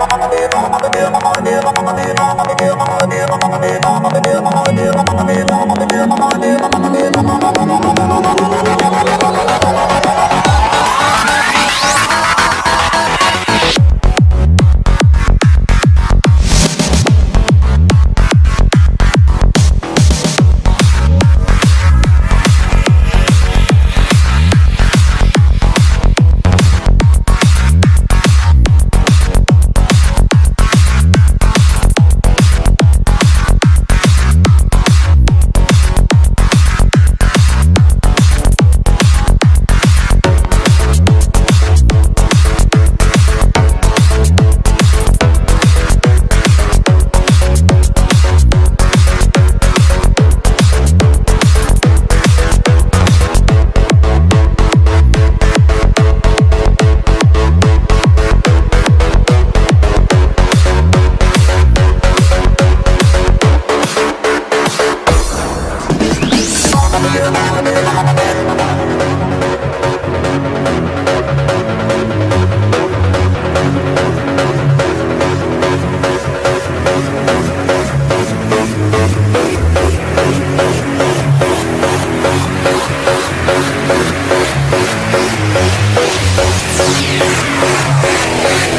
Thank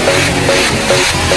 Música